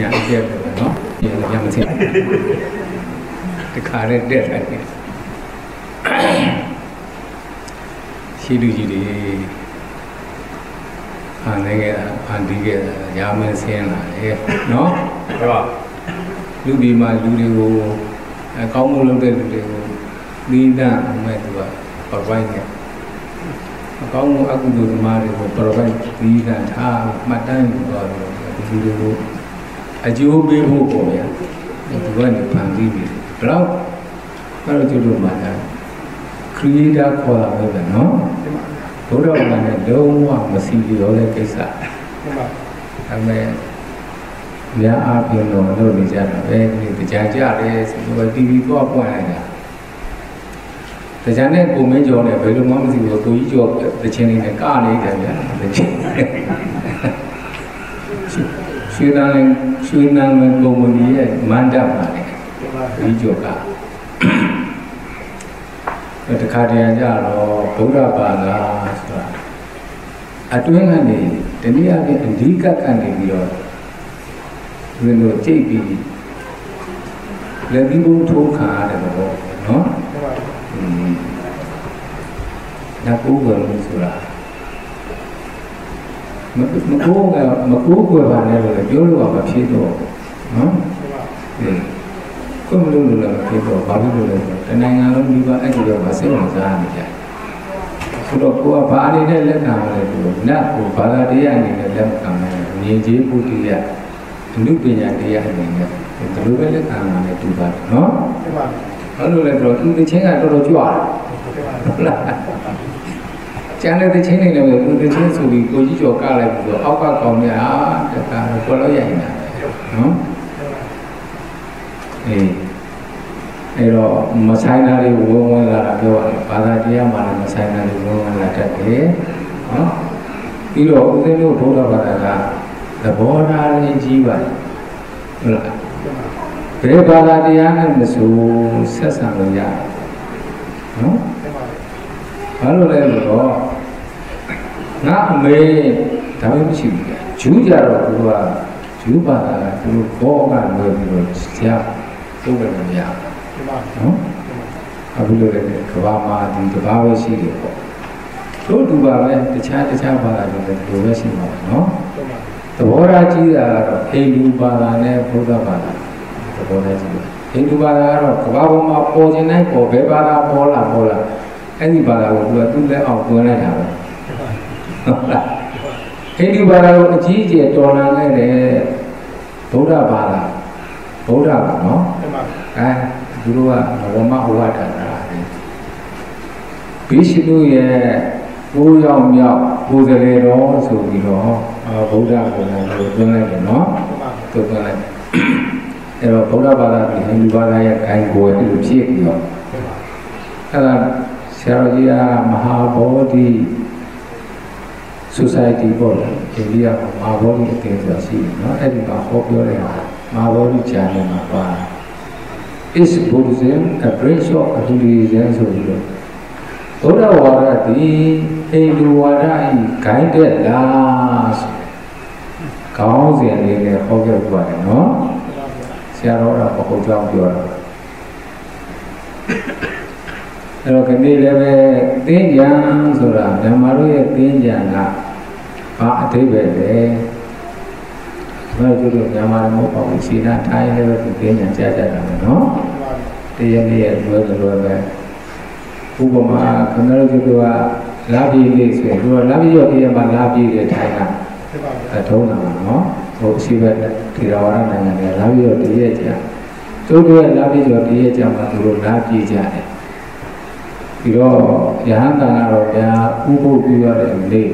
ညာအကျက်ပဲနော်ဒီလိုရမသိတခါနဲ့တက်တယ်ရှိလူကြီးတွေဖန်နေခဲ့တာဖန်တီးခဲ့တာရာမင်းဆင်းလာတယ်နော်ဟုတ်ပါလူဒီမှာလူတွေကိုအကောင်းမှုလုပ်တဲ့လူတွေကိုနိဒံအမဲ့သူကပရိုက်နေအကောင်းမှုအကုသိုလ်သမားတွေကိုပရိုက်ဒီကထားမှတ်တမ်းယူတော့ဒီလူတွေကို အကျိုးပေးဖို့ပေါ့ဗျာဒီကနေဖန်တီးပြီဘယ်တော့အဲ့လိုကျလို့မှတာ creator ခေါ်တာပဲဗျနော်ဘုရားဘာနဲ့လုံးဝမစီရောတဲ့ကိစ္စအမေများအားဖြင့်တော့လုပ်နေကြတာပဲဒီတရားကြတယ်ဆိုတော့ TV တော့ပွင့်လိုက်တာတရားနဲ့ကိုမင်းကျော်နဲ့ဘယ်လိုမှမသိဘူးကိုကြီးကျော်တခြင်းလေးနဲ့ကနေတယ်ဗျာတခြင်း ရွှေနန်းရွှေနန်းကုမ္ပဏီရဲ့မန္တပါလေကိုကြီးကျော်ကတခါတည်းကြတော့ဗုဒ္ဓဘာသာဆိုတာအတွင်းကနေတနည်းအားဖြင့်အဓိကကနေပြီးတော့ဒီလိုကြိတ်ပြီးလက်ပြီးဘုံထိုးခါရတယ်ပေါ့နော်။ဒါကိုယ်ကလို့ဆိုတာ မမကိုယ်ကမကိုယ်ကပါနဲ့လို့ပြောလို့ကမဖြစ်တော့နော်။ဒီကိုယ်မလို့လို့လည်းမဖြစ်တော့ဘာလို့လို့လဲဆိုတော့တနိုင်ငံလုံးဒီပါအဲ့ဒီတော့မစိတ်ဝင်စားနေကြတယ်။ဆိုတော့ကိုယ်ကဘာအနေနဲ့လက်ခံရလဲဆိုတော့နတ်ကိုဘာသာတရားအနေနဲ့လက်ခံတယ်။မြင်ကြီးပုတ္တိယအနုပညာတရားအနေနဲ့ဒီလိုပဲလက်ခံရတယ်တူပါတယ်နော်။ဟုတ်လို့လဲဆိုတော့သူတစ်ချင်းကတော်တော်ကြွားတယ်ဟုတ်လား ကျန်တဲ့သချင်းတွေလည်းပဲသူသချင်းဆိုပြီးကိုကြီးကျော်ကလိုက်ပြီးတော့အောက်ကကောင်းတဲ့ဟာတက္ကသိုလ်ပေါ်လို့ရရင်နော်အေးအဲ့တော့မဆိုင်တာတွေဝုန်းဝန်းလာတာပြောရတယ်ဘာသာတရားမှလည်းမဆိုင်တာတွေဝုန်းဝန်းလာတတ်တယ်နော်ပြီးတော့ဦးသိန်းတို့ဘုရားဘာသာကသဘောထားရင်းကြီးပါတယ်ဟုတ်လားဘယ်ဘာသာတရားနဲ့မဆိုဆက်ဆံလို့ရတယ်နော် ဘာလို့လဲဆိုတော့ငါအမေဒါမှမရှိဘူးဂျူးကြတော့သူကဂျူးဘာသာကသူဘောကလွယ်ပြီးတော့ဆရာသုံးတယ်မရဘူးနော်အခုလိုလည်းကဘာမှာဒီကဘာပဲရှိတယ်ပေါ့တို့တူပါပဲတခြားတခြားဘာသာတွေလည်းဒီလိုပဲရှိမှာနော်သဘောထားကြီးတာကတော့ဟိန္ဒူဘာသာနဲ့ဘုရားဘာသာသဘောထားကြီးတယ်ဟိန္ဒူဘာသာကတော့ကဘာပေါ်မှာပေါ်ခြင်းတိုင်းပေါ်ဘယ်ဘာသာပေါ်လာပေါ်လာ အဲ့ဒီဘာသာကိုသူကသူ့လက်အောင်တွန်းလိုက်တာပဲဟုတ်လားဟိန္ဒူဘာသာကိုအကြီးအကျယ်တော်လာခဲ့တဲ့ဗုဒ္ဓဘာသာဗုဒ္ဓကနော်အဲသူတို့ကဝမဟောတာတာဘိရှိတုရဲ့ဘိုးရောက်မြောက်ဘိုးစလေတော်ဆိုပြီးတော့ဗုဒ္ဓဘာသာကိုတွန်းလိုက်တယ်နော်သူတွန်းလိုက်အဲ့တော့ဗုဒ္ဓဘာသာပြီးဟိန္ဒူဘာသာရဲ့ဂိုင်းကိုအဲ့လိုဖြစ်ပြီးတော့အဲ့ဒါ ဆရာတော်ကြီးကမဟာဘောဓိ society ပေါ့လေအိန္ဒိယမှာမဟာဘောဓိအသင်းဆိုတာရှိတယ်နော်အဲ့ဒီမှာဟောပြောတဲ့ဟာမဟာဘောဓိကျမ်းမှာပါ is Buddhism a branch of Hinduism ဆိုပြီးတော့ဘုရားဝါဒဒီဟိန္ဒူဝါဒဤဂိုင်းတဲ့လားဆိုကောင်းစဉ်လေးနဲ့ဟောပြောကြတယ်နော်ဆရာတော်ကမဟုတ်ကြောင်းပြောတာ အဲ့တော့ဒီနေ့လည်းပဲသင်္ကြန်ဆိုတာမြန်မာတို့ရဲ့သင်္ကြန်ကဘာအဓိပ္ပာယ်လဲဘယ်လိုပြောမြန်မာမဟုတ်ပါဘူးစီနာထိုင်းလည်းပဲသင်္ကြန်ကြားကြတာပဲနော်တရနေ့ရဲ့လွယ်လွယ်ပဲဥပမာခဏတို့ကလာပြည်လေးဆိုရင်တို့လာပြည်ရောပြည်မှာလာပြည်တွေထိုင်တာအထုံးတာပါနော်ဟိုအရှိဘက်ထေရဝါဒနိုင်ငံတွေလာပြည်ရောတရက်ကြာတို့တို့လာပြည်ရောတရက်ကြာမှတို့လာပြည်ကြတယ် ပြီးတော့ယဟန်တန်ကတော့ဗျာဥပုပ်ပြုရတဲ့နေ့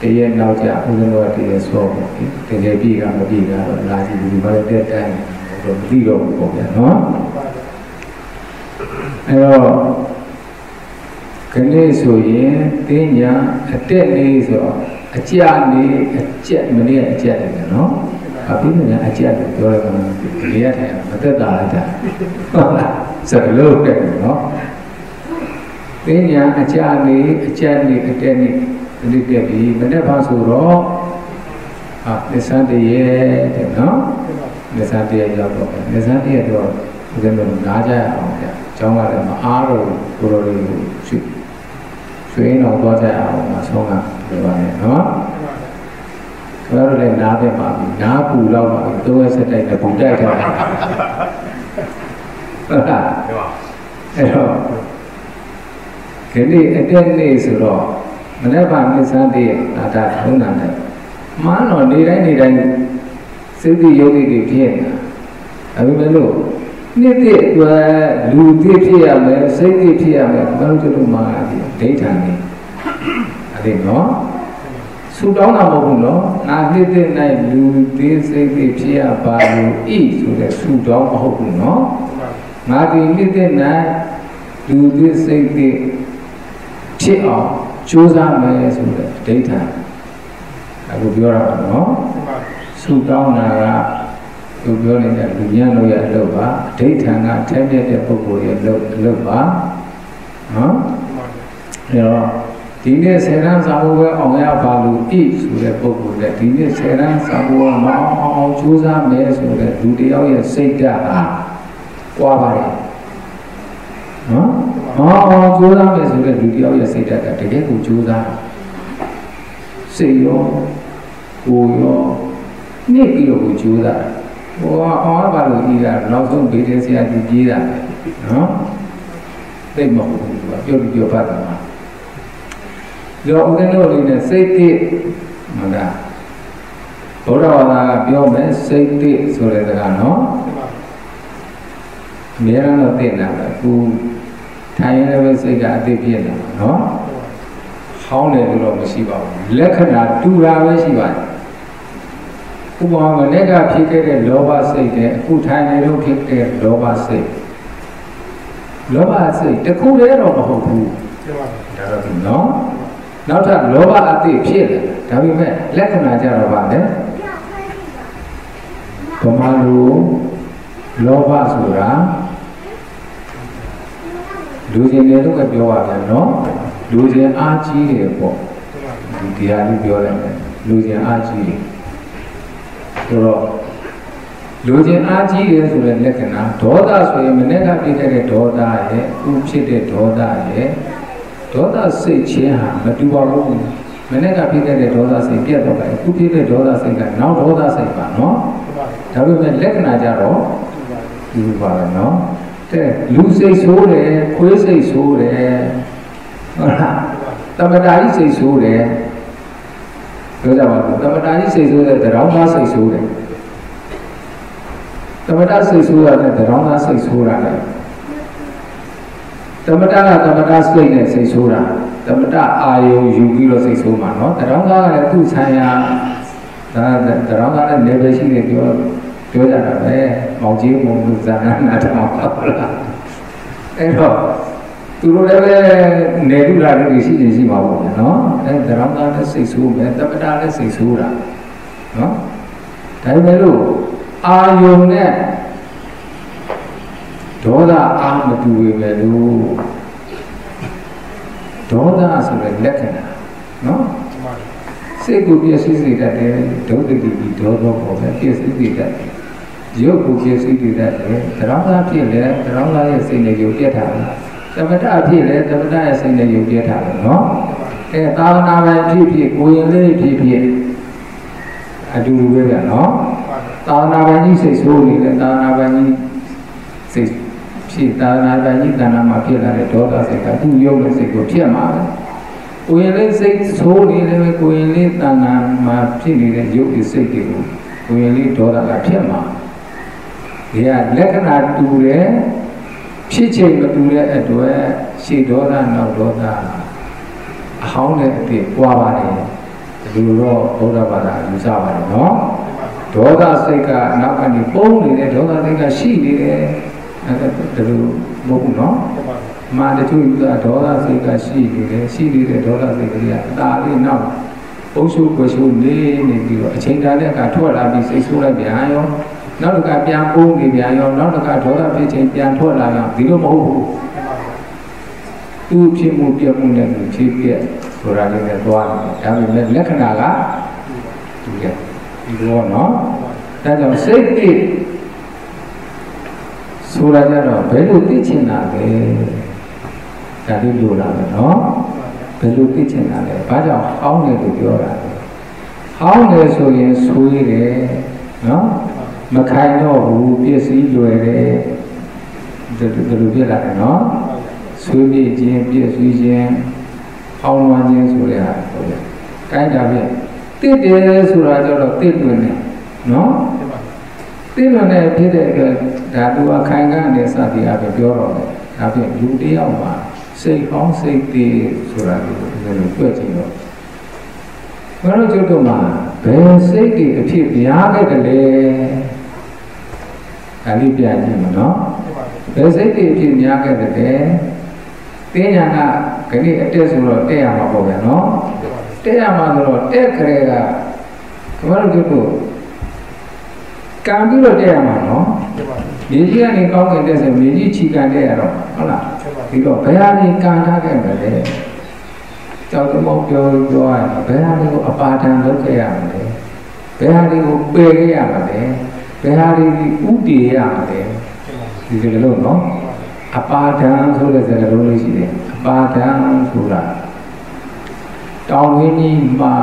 တရက်နောက်ကျဦးဇင်းတော်တရက်ဆောပေါ့တကယ်ပြည်ကမပြည်ကတော့လာကြည့်ဒီဘာလဲတက်တိုင်းတော့မသိတော့ဘူးပေါ့ဗျာနော်အဲတော့ခဏဆိုရင်တင်းညာအတက်နေဆိုတော့အကြနေအကျက်မနေ့အကျက်တယ်နော်အပြီးမြအကျက်တယ်ပြောရမှာဒီရက်ထိုင်မသက်တာလိုက်တာဟုတ်လားစကလုံးတက်နော် ပညာအကြနေအကြနေအတက်နေဒီတက်ပြီးမနေ့ပါဆိုတော့အဟာသစ္စာတည်းရဲ့တဲ့နော်သစ္စာတည်းရဲ့ရောက်တော့သစ္စာတည်းရဲ့တော့ဦးဇင်းတို့နားကြရအောင်ဗျာအကြောင်းကလည်းမအားတော့ကိုလိုလေးကိုရွှေရွှေတော့သွားကြရအောင်မဆုံးကပြောပါနဲ့နော်ကျွန်တော်တို့လည်းနားတယ်ပါပြီနားပူတော့ပါပြီတိုးရစက်တိုက်နဲ့ပူတိုက်ထားတာဟုတ်လားအဲ့တော့ ဒီနေ့အတက်နေ့ဆိုတော့မနေ့ကမစ္ဆန်းတည်းအာတာထုံးတာနဲ့မှန်းတော့နေတိုင်းနေတိုင်းစိတ်တိယောဂိတွေဖြစ်နေတာဒါပေမဲ့လို့နေ့တည်းအတွက်လူတိဖြစ်ရမယ်စိတ်တိဖြစ်ရမယ်ဘယ်လိုကျလို့မှာဒီဒိဋ္ဌာန်နေအဲ့ဒီနော်ဆူတောင်းတာမဟုတ်ဘူးနော်ငါနေ့တည်း၌လူသေးစိတ်တိဖြစ်ရပါလို့ဤဆိုတဲ့ဆူတောင်းမဟုတ်ဘူးနော်ငါဒီနေ့တည်း၌လူသေးစိတ်တိ ဖြစ်အောင်ကြိုးစားမယ်ဆိုတဲ့ဒိဋ္ဌာန်အခုပြောတာနော်ဆူတောင်းတာကသူပြောနေတဲ့လူညံ့လို့ရအလုပ်ပါဒိဋ္ဌာန်ကထဲမြက်တဲ့ပုဂ္ဂိုလ်ရဲ့လုပ်လုပ်ပါနော်အဲတော့ဒီနေ့ဆယ်ရန်စာဖို့ပဲအောင်ရပါလို့ဤဆိုတဲ့ပုဂ္ဂိုလ်နဲ့ဒီနေ့ဆယ်ရန်စာဖို့မအောင်အောင်ကြိုးစားမယ်ဆိုတဲ့လူတယောက်ရဲ့စိတ်ဓာတ်ဟာပွားပါတယ်နော် ဟောအောင်ကြိုးစားမယ်ဆိုတဲ့လူတယောက်ရဲ့စိတ်ဓာတ်ကတကယ်ကိုကြိုးစားစိတ်ရောကိုယ်ရောနေ့ပြီးတော့ကိုကြိုးစားဟိုအောင်ရပါလို့ဤကနောက်ဆုံးဗေဒဆရာကြီးကြီးတာနော်သိမဟုတ်ဘူးပြောပြီးပြောဖတ်တာရောဦးဇင်းတို့အနေနဲ့စိတ်တိမလားဘုရားဘာသာကပြောမယ်စိတ်တိဆိုတဲ့စကားနော်အများအားတော့သိနေတာပဲခု ထိုင်ရတဲ့စိတ်ကအသိဖြစ်နေတာနော်ဟောင်းတယ်လို့တော့မရှိပါဘူးလက္ခဏာတူတာပဲရှိပါတယ်ဥပမာမနေ့ကဖြစ်ခဲ့တဲ့လောဘစိတ်တဲ့အခုထိုင်နေလို့ဖြစ်တဲ့လောဘစိတ်လောဘစိတ်တခုတည်းတော့မဟုတ်ဘူးဒါတော့ဒီနော်နောက်ထပ်လောဘအသိဖြစ်တယ်ဒါပေမဲ့လက္ခဏာကြတော့ဗာလေဗမာလူလောဘဆိုတာ လူချင်းတွေတော့ပြောရပြန်နော်လူချင်းအားကြီးတယ်ပေါ့ဒီတရားလေးပြောလိုက်တယ်လူချင်းအားကြီးတယ်ဆိုတော့လူချင်းအားကြီးတယ်ဆိုတဲ့လက္ခဏာဒေါသဆိုရင်မနေ့ကပြခဲ့တဲ့ဒေါသရဲ့အခုဖြစ်တဲ့ဒေါသရဲ့ဒေါသစိတ်ချင်းဟာမတူပါဘူးမနေ့ကဖြစ်ခဲ့တဲ့ဒေါသစိတ်ပြတ်တော့တယ်အခုဖြစ်တဲ့ဒေါသစိတ်ကနောက်ဒေါသစိတ်ပါနော်ဒါပေမဲ့လက္ခဏာကြတော့ဒီပါပဲနော် တဲ့လူစိတ်ဆိုးတယ်ခွေးစိတ်ဆိုးတယ်ဟုတ်လားတမတာကြီးစိတ်ဆိုးတယ်ပြောကြပါဦးတမတာကြီးစိတ်ဆိုးတဲ့တောင်သားစိတ်ဆိုးတယ်တမတာစိတ်ဆိုးတာနဲ့တောင်သားစိတ်ဆိုးတာလေတမတာကတမတာစိတ်နဲ့စိတ်ဆိုးတာတမတာအာယုံယူပြီးတော့စိတ်ဆိုးမှာနော်တောင်သားကလည်းသူ့ဆံရဒါတောင်သားလည်းနေပဲရှိနေပြောပြောကြတာပဲ မောင်ကြီးမုံလူဇာနာနာတောင်ဟုတ်လားအဲ့တော့သူတို့လည်းပဲနေလူလာလို့ရှိနေရှိမှာပေါ့နော်အဲဒရမသားလည်းစိတ်ဆိုးမယ်တပတာလည်းစိတ်ဆိုးတာနော်ဒါပေမဲ့လို့အာယုံနဲ့ဒေါသအာမတူပေမဲ့လို့ဒေါသဆိုတဲ့လက္ခဏာနော်စိတ်ကိုပြည့်စည်စေတတ်တယ်ဒုက္ခတိတိဒေါသောပေါ်ပဲပြည့်စည်စေတတ်တယ် ရုပ်ကိုပြည့်စည်စေတတ်တယ်ဒရမသားဖြစ်လေဒရမသားရဲ့စိတ်နဲ့ရုပ်ပြတ်တာသမထအဖြစ်လေသမထရဲ့စိတ်နဲ့ယုံပြထားတယ်နော်အဲသာသနာပဲဖြစ်ဖြစ်ကိုရင်လေးဖြစ်ဖြစ်အတူတူပဲဗျာနော်သာသနာပဲကြီးစိတ်ဆိုးနေတယ်သာသနာပဲကြီးစိတ်ဖြစ်သာသနာပဲကြီးတဏ္ဍာမှာဖြစ်လာတဲ့ဒေါသစိတ်ကသူ့ယုံတဲ့စိတ်ကိုဖြစ်မှာပဲကိုရင်လေးစိတ်ဆိုးနေတယ်ပဲကိုရင်လေးတဏ္ဍာမှာဖြစ်နေတဲ့ယုတ်ဒီစိတ်တွေကိုကိုရင်လေးဒေါသကဖြစ်မှာ ဒီကလက္ခဏာတူတယ်ဖြစ်ချိန်မတူတဲ့အတွက်ရှေ့ဒေါသနောက်ဒေါသအဟောင်းတဲ့အဖြစ်ပွားပါတယ်ဒီလိုတော့ဘုရားဘာသာယူဆပါတယ်နော်ဒေါသစိတ်ကနောက်ကနေပုံနေတဲ့ဒေါသစိတ်ကရှိနေတယ်အဲဒါလိုမဟုတ်ဘူးနော်မာတချို့ယူတာဒေါသစိတ်ကရှိနေတယ်ရှိနေတဲ့ဒေါသစိတ်ကလေးကအသာလေးနောက်ပုံရှုပ်ွယ်ရှုပ်နေနေပြီးတော့အချိန်တန်တဲ့အခါထွက်လာပြီးစိတ်ဆိုးလိုက်ပြန်ရော နောက်တစ်ခါပြန်ပုံးနေပြန်ရောနောက်တစ်ခါဒေါသဖြစ်ခြင်းပြန်ထွက်လာရောဒီလိုမဟုတ်ဘူးသူဖြစ်မှုပြမှုနဲ့သူဖြစ်ပြဆိုတာလေးနဲ့သွားတယ်ဒါပေမဲ့လက္ခဏာကတူတယ်ဒီလိုနော်ဒါကြောင့်စိတ်တိဆိုတာကြတော့ဘယ်လိုသိချင်တာလဲဒါလေးလိုလာမယ်နော်ဘယ်လိုသိချင်တာလဲဘာကြောင့်ဟောင်းတယ်လို့ပြောတာလဲဟောင်းတယ်ဆိုရင်ဆိုးရတယ်နော် မခိုင်တော့ဘူးပြည့်စည်လွယ်တယ်ဒီလိုပြလာတယ်နော်ဆွေးပြည့်ခြင်းပြည့်စည်ခြင်းဟောင်းလွှမ်းခြင်းဆိုတဲ့ဟာဟုတ်ရဲ့ကိုင်းတာပြတစ်တယ်ဆိုတာကြတော့တစ်တွင်တယ်နော်တစ်လွန်တဲ့ဖြစ်တဲ့အတွက်ဒါသူအခိုင်ကနေစသည်အပြပြောတော့တယ်ဒါဖြင့်လူတယောက်မှာစိတ်ကောင်းစိတ်တည်ဆိုတာကိုဒီလိုတွေ့ကြည့်တော့ဘယ်လိုကျုပ်တို့မှာဘယ်စိတ်တည်အဖြစ်များခဲ့တယ်လဲ ဒါလေးပြန်ကြည့်မနော်ဘယ်စိတ်တည်အဖြစ်များခဲ့တယ်လဲတင်းညာကခဏအတက်ဆိုတော့တက်ရမှာပေါ့ဗျာနော်တက်ရမှာဆိုတော့တက်ခရဲကဘယ်လိုကျုပ်တို့ကံပြီးတော့တက်ရမှာနော်မြေကြီးကနေကောင်းကင်တက်ဆိုမြေကြီးချီကန်တက်ရတော့ဟုတ်လားဒီတော့ဘယ်ဟာကြီးကန်ထားခဲ့မလဲကြောက်တော့ပြောပြောရရင်ဘယ်ဟာတွေကိုအပါဒံလုပ်ခဲ့ရမလဲဘယ်ဟာတွေကိုပယ်ခဲ့ရမလဲ ဘယ်ဟာတွေဥတည်ရမလဲဒီလိုလို့နော်အပါဒံဆိုတဲ့စကားလုံးလေးရှိတယ်အပါဒံဆိုတာတောင်းဝင်းကြီးမှာ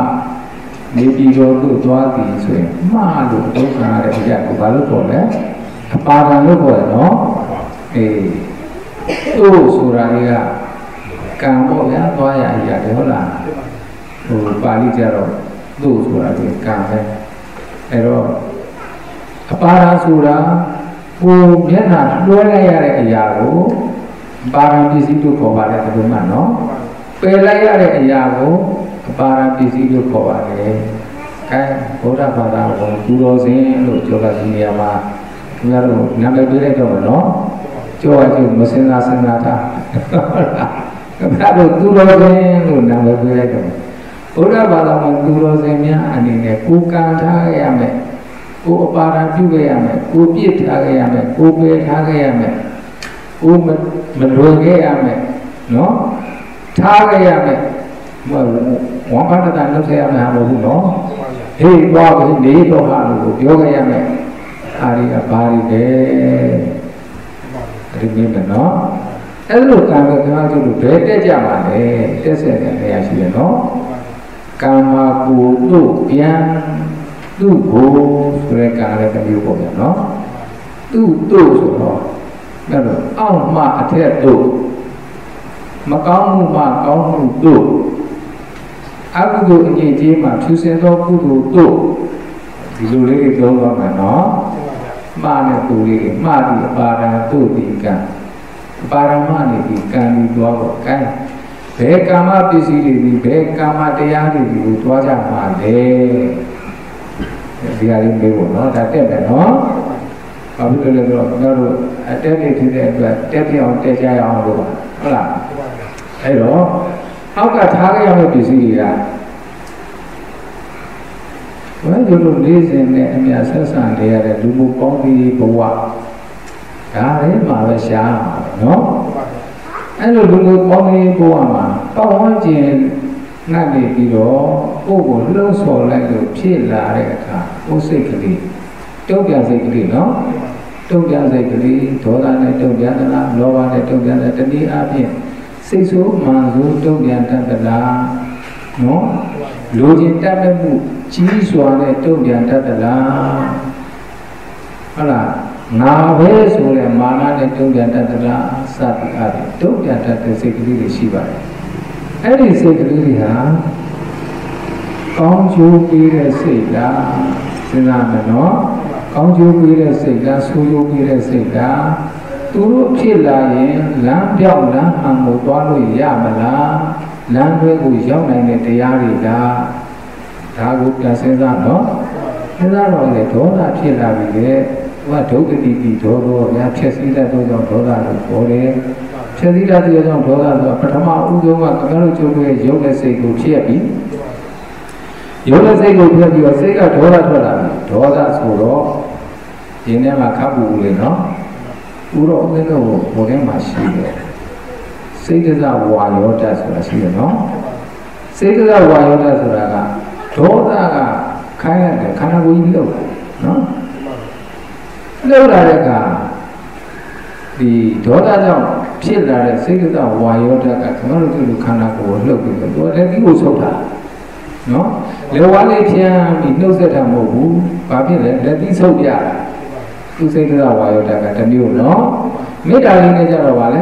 နေပြည်တော်သို့သွားသည်ဆိုရင်မှားလို့ဒုက္ခရတဲ့အရာကိုဘာလို့ပေါ်လဲအပါဒံလို့ပေါ်တယ်နော်အေးသူ့ဆိုတာတွေကကံပေါ့ဗျာသွားရအရာတွေဟုတ်လားဟိုပါဠိကြတော့သူ့ဆိုတာဒီကံပဲအဲ့တော့ အပါဒံဆိုတာကိုမျက်နှာလွှဲလိုက်ရတဲ့အရာကိုပါရံပစ္စည်းတို့ခေါ်ပါတယ်ဒီလိုမှနော်ပယ်လိုက်ရတဲ့အရာကိုအပါရံပစ္စည်းတို့ခေါ်ပါတယ်။အဲဗုဒ္ဓဘာသာကိုပူတော်စဉ်လို့ပြောတာဒီနေရာမှာခင်ဗျားတို့နာမည်ပေးလိုက်တော့မနော်။ကြောက်ရကျမစင်စားစင်စားတာဟုတ်လား။ခင်ဗျားတို့သူတော်စဉ်လို့နာမည်ပေးလိုက်တော့ဗုဒ္ဓဘာသာမှာသူတော်စဉ်များအနေနဲ့ကိုကံထားရမယ်။ ကိုအပါဒံပြုခဲ့ရမယ်။ကိုပြစ်ထားခဲ့ရမယ်။ကိုပယ်ထားခဲ့ရမယ်။ကိုမလွယ်ခဲ့ရမယ်။နော်။ထားခဲ့ရမယ်။ဝမ်ပန္နတာလုပ်ခဲ့ရမှာမဟုတ်ဘူးနော်ဟေးသွားပြီနေတော့ဟာလို့ပြောခဲ့ရမယ်အာရီကဘာရီလဲအဲ့ဒီမြင်မယ်နော်အဲ့လိုကံကကံကျလို့ဘယ်တက်ကြမှာလဲတက်ဆက်တဲ့နေရာရှိတယ်နော်ကံမာကိုတို့ပြန် သူ့ကိုဆိုတဲ့ကံလည်းတစ်မျိုးပေါ့ဗျာနော်သူ့တို့ဆိုတော့အဲ့တော့အောက်မှအထက်တို့မကောင်းမှုမှကောင်းမှုတို့အကုသိုလ်အငြိကြီးမှာဖြူစင်သောကုသိုလ်တို့ဒီလိုလေးတွေပြောပါမယ်နော်မှားတဲ့သူလေးတွေမှားပြီးအပါဒံတို့ဒီကံအပါရမနေဒီကံဒီသွားတော့ကဲဘယ်ကာမပစ္စည်းတွေဒီဘယ်ကာမတရားတွေဒီကိုသွားကြမှာလဲ ဒီဟာလေးမေးဖို့နော်ဒါတက်မယ်နော်ဘာဖြစ်လို့လဲဆိုတော့ကျွန်တော်တို့အတက်နေဖြစ်တဲ့အတွက်တက်ပြအောင်တက်ကြရအောင်လို့ပါဟုတ်လားအဲ့တော့အောက်ကထားခဲ့ရမယ့်ပစ္စည်းတွေကဘယ်လိုလိုလေးစင်နဲ့အမြတ်ဆက်ဆံနေရတဲ့လူမှုပေါင်းပြီးဘဝဒါလေးမှာပဲရှားမှာနော်အဲ့လိုလူမှုပေါင်းပြီးဘဝမှာပတ်ဝန်းကျင်ငတ်နေပြီးတော့ ကိုယ့်ကိုလှုပ်ဆော်လိုက်လို့ဖြစ်လာတဲ့အခါကိုယ်စိတ်ကလေးတုံ့ပြန်စိတ်ကလေးနော်တုံ့ပြန်စိတ်ကလေးဒေါသနဲ့တုံ့ပြန်သလားလောဘနဲ့တုံ့ပြန်တဲ့တတိအပြင်စိတ်ဆိုးမှန်ဆိုးတုံ့ပြန်တတ်သလားနော်လူချင်းတတ်မဲ့မှုကြီးစွာနဲ့တုံ့ပြန်တတ်သလားဟုတ်လားငါပဲဆိုတဲ့မာနနဲ့တုံ့ပြန်တတ်သလားစသည်အားဖြင့်တုံ့ပြန်တတ်တဲ့စိတ်ကလေးတွေရှိပါတယ်အဲ့ဒီစိတ်ကလေးတွေဟာ ကောင်းကျိုးပေးတဲ့စိတ်လားစဉ်းစားမယ်နော်ကောင်းကျိုးပေးတဲ့စိတ်လားဆိုးကျိုးပေးတဲ့စိတ်လားသူတို့ဖြစ်လာရင်လမ်းပြောက်လမ်းအံကိုသွားလို့ရမလားလမ်းတွဲကိုရောက်နိုင်တဲ့တရားတွေလားဒါကိုပြန်စဉ်းစားနော်စဉ်းစားတော့လေဒေါသဖြစ်လာပြီလေသူကဒုက္ခတိတိဒေါသောဗျာဖြစ်စည်းတဲ့တို့ကြောင့်ဒေါသလို့ခေါ်တယ်ဖြစ်စည်းတဲ့တို့ကြောင့်ဒေါသဆိုပထမဥဆုံးကကမ္ဘာတို့ကျုပ်ရဲ့ရုပ်နဲ့စိတ်ကိုဖြစ်ပြီး ရုပ်နဲ့စိတ်ကိုဖြစ်ပြီးတော့စိတ်ကဒေါသထွက်လာပြီဒေါသဆိုတော့ဒီထဲမှာခပ်ပူလေနော်ဦးတော်ဦးကတော့ဘုရင်မှာရှိတယ်စိတ်ကစားဝါယောတဆိုတာရှိတယ်နော်စိတ်ကစားဝါယောတဆိုတာကဒေါသကခခိုင်းလိုက်တယ်ခန္ဓာကိုယ်ကြီးလှုပ်တယ်နော်လှုပ်လာတဲ့အခါဒီဒေါသကြောင့်ဖြစ်လာတဲ့စိတ်ကဝါယောဓာတ်ကကျွန်တော်တို့ဒီခန္ဓာကိုယ်ကိုလှုပ်ပြီးတော့သူကလည်းဒီကိုဆုပ်တာနော် လေဝါလေးဖြန်းပြီးနှုတ်ဆက်တာမဟုတ်ဘူးဘာဖြစ်လဲလက်သီးဆုပ်ပြတာသူစိတ်ကဝါယောဓာတ်ကတစ်မျိုးနော်မေတ္တာလေးနဲ့ကြတော့ဗာလဲ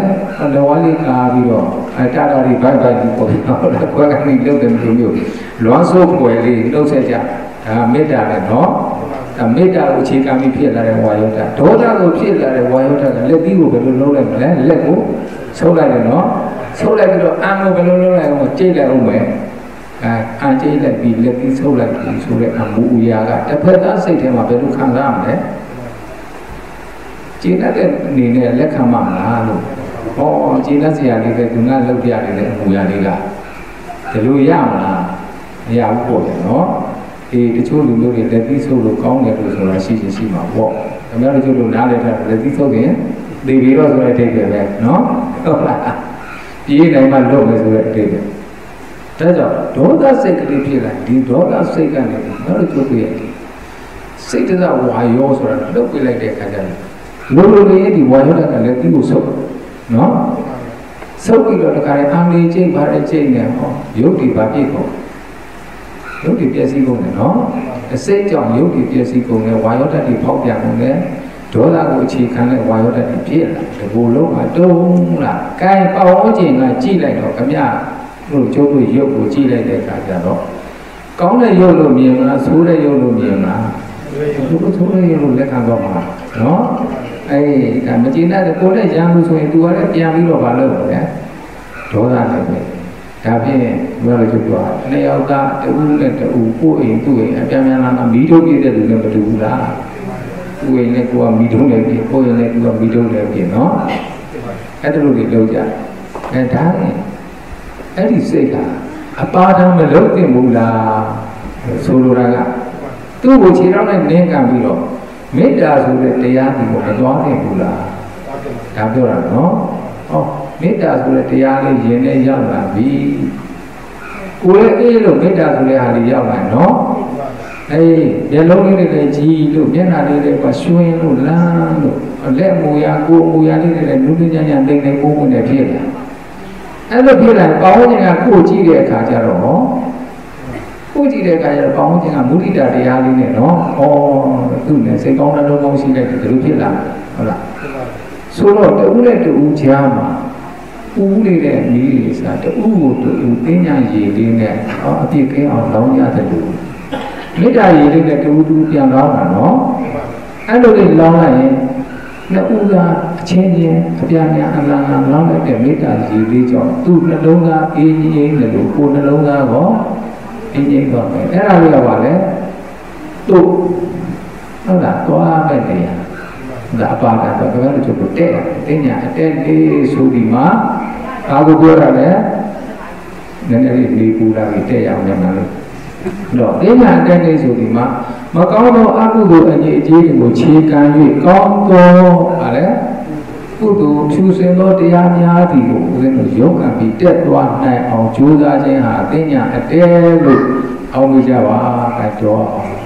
လေဝါလေးကာပြီးတော့အဲတာတာလေးဘိုက်ဘိုက်ပြီးပေါ်ပြီးတော့ခွဲကနေလှုပ်တယ်မျိုးမျိုးလွမ်းဆိုးပွယ်လေးနှုတ်ဆက်ကြဒါမေတ္တာပဲနော်ဒါမေတ္တာကိုအခြေခံပြီးဖြစ်လာတဲ့ဝါယောဓာတ်ဒေါသကိုဖြစ်လာတဲ့ဝါယောဓာတ်ကလက်သီးကိုဘယ်လိုလုပ်လိုက်မလဲလက်ကိုဆုပ်လိုက်တယ်နော်ဆုပ်လိုက်ပြီးတော့အံကိုဘယ်လိုလုပ်လိုက်အောင်ကြိတ်လိုက်အောင်မယ် အဲအံကြိတ်လိုက်ပြီးလက်သီးဆုပ်လိုက်ပြီးဆိုတဲ့အမှုအရာကတစ်ဖက်သားစိတ်ထဲမှာဘယ်လိုခံစားရမလဲကျင့်တတ်တဲ့အနေနဲ့လက်ခံမှမလားလို့ဟောကျင့်တတ်စရာလေးပဲသူကလောက်ပြနေတဲ့အမှုရာလေးကဒီလိုရမလားမရဘူးပေါ့နော်အေးတချို့လူမျိုးတွေလက်သီးဆုပ်လို့ကောင်းတယ်လို့ဆိုတာရှိချင်ရှိမှာပေါ့ခင်ဗျားတို့တို့နားလည်ထားလက်သီးဆုပ်ရင်ဒီပြီးတော့ဆိုတဲ့အထိတ်ပဲနော်ဟုတ်လားပြေးနိုင်မှလုပ်မယ်ဆိုတဲ့အထိတ်ပဲ ဒါကြောင့်ဒေါသစိတ်ကလေးဖြစ်လာဒီဒေါသစိတ်ကနေနောက်တစ်ခုပြည့်စိတ်တကဝါယောဆိုတာလုတ်ပြလိုက်တဲ့အခါကျတော့လိုလိုလေးဒီဝါယောတကလည်းဒီကိုဆုပ်နော်ဆုပ်ပြီးတော့တခါလေအာမေကျိတ်ပါတဲ့ကျိတ်နဲ့ဟောယုတ်ဒီပါပြည့်ကုန်ယုတ်ဒီပျက်စီးကုန်တယ်နော်အစိတ်ကြောင့်ယုတ်ဒီပျက်စီးကုန်တယ်ဝါယောတတ်ဒီဖောက်ပြန်ကုန်တယ်ဒေါသကိုအခြေခံတဲ့ဝါယောတတ်ဒီပြည့်လာဒီကိုလုံးကတုံးလားကဲပေါဝန်းကျင်ကကြည့်လိုက်တော့ခမရ တို့ကျိုးတို့ရုပ်ကိုကြည့်လိုက်တဲ့အခါကျတော့ကောင်းတဲ့ရုပ်လို့မြင်မလားဆိုးတဲ့ရုပ်လို့မြင်မလားသူတို့ဆိုးတဲ့ရုပ်လို့လက်ခံတော့မှာနော်အေးဒါမကျင်တဲ့ကိုယ်နဲ့ရံလို့ဆိုရင် तू ကလည်းပြန်ပြီးတော့မလုပ်ဘူးလေဒေါသနဲ့ပဲဒါဖြင့်ဘယ်လိုကျတော့နှစ်ယောက်ကတူနဲ့တူကိုယ်အိမ်သူ့အိမ်အပြန်ပြန်လာတာမီးထုတ်ပြတဲ့လူနဲ့မတူဘူးလားသူ့အိမ်နဲ့ကိုယ်ကမီးထုတ်နေပြီကိုယ်အိမ်နဲ့သူကမီးထုတ်နေပြီနော်အဲ့ဒါလိုတွေလုပ်ကြအဲဒါနဲ့ အဲ့ဒီစိတ်ကအပါဒံမလုပ်သင့်ဘူးလားဆိုလိုတာကသူ့ကိုခြေထောက်နဲ့နင်းကန်ပြီးတော့မေတ္တာဆိုတဲ့တရားဒီကိုမသွားသင့်ဘူးလားဒါပြောတာနော်ဟောမေတ္တာဆိုတဲ့တရားလေးယင်နဲ့ရောက်လာပြီကိုယ်လည်းအေးလို့မေတ္တာဆိုတဲ့ဟာလေးရောက်လာနော်အေးမျက်လုံးလေးတွေလည်းကြည်လို့မျက်နှာလေးတွေကရွှင်လို့လန်းလို့လက်မူရကိုယ်မူရလေးတွေလည်းနုနုညံ့ညံ့တိမ်တိမ်ပုံပုံနဲ့ဖြစ်လာ အဲ့လိုဖြစ်လာပေါင်းခြင်းကကိုယ်ကြည့်တဲ့အခါကျတော့ဟောကိုကြည့်တဲ့အခါကျတော့ပေါင်းခြင်းကမုဒိတာတရားလေးနဲ့နော်။ဩသူ့နဲ့စိတ်ကောင်းတဲ့လုံးကောင်းရှိလိုက်တယ်ဒီလိုဖြစ်လာဟုတ်လား။ဆိုတော့တူနဲ့တူကြားမှာဦးနေတဲ့မိတွေစားတူကိုတူပညာရည်လေးနဲ့ဟောအပြည့်ကင်းအောင်လောင်းရတယ်လို့မေတ္တာရည်လေးနဲ့တူတူပြန်လောင်းတာနော်။အဲ့လိုလေးလောင်းလိုက်ရင်နှစ်ဦးကအ ချင်းချင်းအပြာများအလားလားလောင်းလိုက်တဲ့မေတ္တာရည်လေးကြောင့်သူ့နှလုံးသားအေးအေးနဲ့လို့ကိုယ်နှလုံးသားကောအင်းကြီးတော့မယ်အဲ့ဒါလေးကပါလေသူ့ဟုတ်လားသွားမဲ့နေရဒါအပါကတော့ဘယ်လိုချုပ်တဲ့တင်ညာအတက်လေးဆိုဒီမှာအာကိုပြောတာလေနည်းနည်းလေးနေပူလာပြီးတက်ရအောင်လည်းမလို့တော့တင်ညာအတက်လေးဆိုဒီမှာမကောင်းသောအကုသိုလ်အငြိအကျေးတွေကိုခြေကံ၍ကောင်းသောဟာလေ ကုသိုလ်ဖြူစင်သောတရားများသည်ကိုဦးဇင်းတို့ရုပ်ကံပြီးတက်သွားနိုင်အောင်ကြိုးစားခြင်းဟာအသိဉာဏ်အတဲလို့အောင်းလို့ကြပါကတော့အောင်